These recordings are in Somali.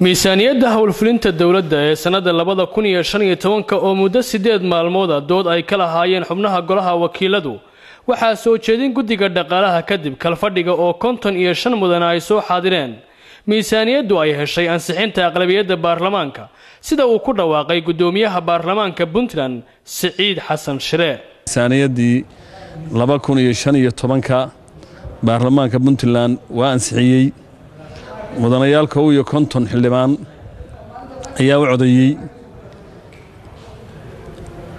miisaaniyadda howlfulinta dowladda ee sannada labada kun oo muddo siddeed maalmooda dood ay ka lahaayeen xubnaha golaha wakiiladu waxaa soo jeedin guddiga dhaqaalaha kadib kalfadhiga oo konton iyo shan mudana ay soo xaadireen. Miisaaniyaddu ay heshay ansixinta aqlabiyadda baarlamaanka sida uu ku dhawaaqay guddoomiyaha baarlamaanka puntland siciid xasan shiree miisaaniyaddii laba kun baarlamaanka puntland waa ansixiyey mudanayaal kow iyo konton xildhibaan ayaa u codeeyey.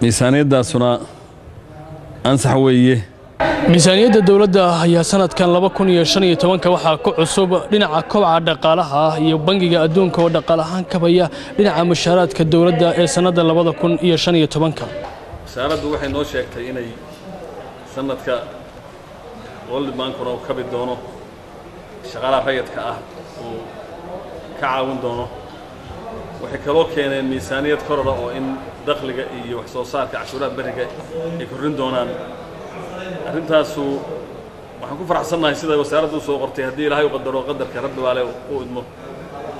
Miisaaniyaddaasuna ansax weeye. Miisaaniyadda dowladda ayaa sanadkan laba kun iyo shan iyo tobanka waxaa ku cusub dhinaca kobaca dhaqaalaha ah iyo bangiga adduunka oo dhaqaal ahaan kabaya dhinaca mushaaraadka dowladda ee sannadda labada kun iyo shan iyo tobanka. Wasaaraddu waxay noo sheegtay inay sanadka world bankuna uu kabi doono shaqaalaha rayadka ah uu ka caawin doono. Waxay kaloo keeneen miisaaniyad korora oo in dakhliga iyo wax soo saarka cashuuraha beriga ay kordhin doonaan. Arrintaasu waxaan ku faraxsannahay sida wasaaraddu u soo qortay haddii ilaahay u qadaro qadarka rabbi baale u idmo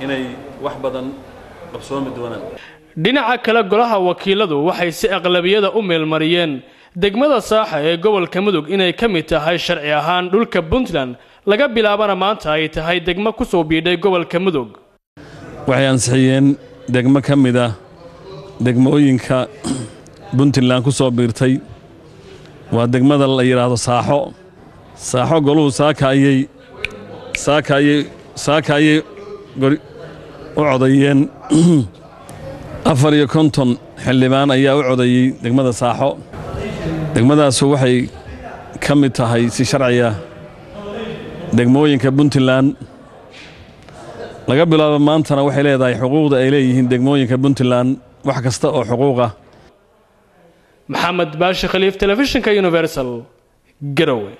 inay wax badan qabsoomi doonaan. Dhinaca kale golaha wakiiladu waxay si aqlabiyada u meelmariyeen degmada saaxa ee gobolka mudug inay ka mid tahay sharci ahaan dhulka puntland laga bilaabana maanta ay tahay degmo ku soo biidhay gobolka mudug. Waxay ansixiyeen degmo ka mid ah degmooyinka puntland ku soo biirtay. Waa degmada la yidhaahdo saaxo. Saaxo goluhu saaka ayay saaka ayay saaka ayay u codeeyeen afar iyo konton xildhibaan ayaa u codeeyey degmada saaxo. Degmadaasu waxay ka mid tahay si sharciya degmooyinka puntland. Laga bilaabo maantana waxay leedahay xuquuqda ay leeyihiin degmooyinka puntland. Wax kasta oo xuquuqah maxamed baashi khaliif telefishinka universal garowe